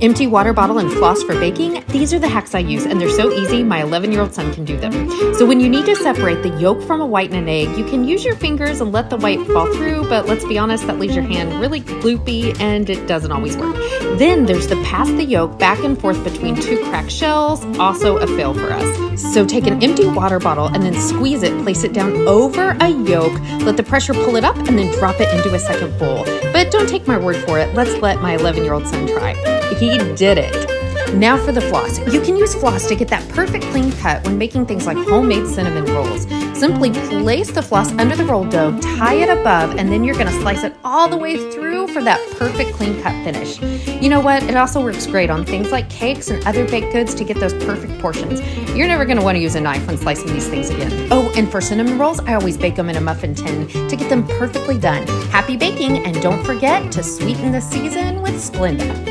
Empty water bottle and floss for baking. These are the hacks I use, and they're so easy, my 11 year old son can do them. So, when you need to separate the yolk from a white and an egg, you can use your fingers and let the white fall through, but let's be honest, that leaves your hand really gloopy and it doesn't always work. Then there's the pass the yolk back and forth between two cracked shells, also a fail for us. So, take an empty water bottle and then squeeze it, place it down over a yolk, let the pressure pull it up, and then drop it into a second bowl. But don't take my word for it, let's let my 11 year old son try. He did it. Now for the floss. You can use floss to get that perfect clean cut when making things like homemade cinnamon rolls. Simply place the floss under the roll dough, tie it above, and then you're gonna slice it all the way through for that perfect clean cut finish. You know what? It also works great on things like cakes and other baked goods to get those perfect portions. You're never gonna wanna use a knife when slicing these things again. Oh, and for cinnamon rolls, I always bake them in a muffin tin to get them perfectly done. Happy baking, and don't forget to sweeten the season with Splenda.